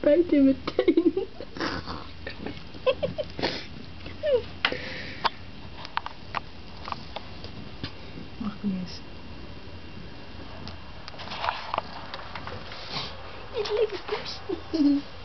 Wat in mijn teen. Mag ik niet eens. Het ligt.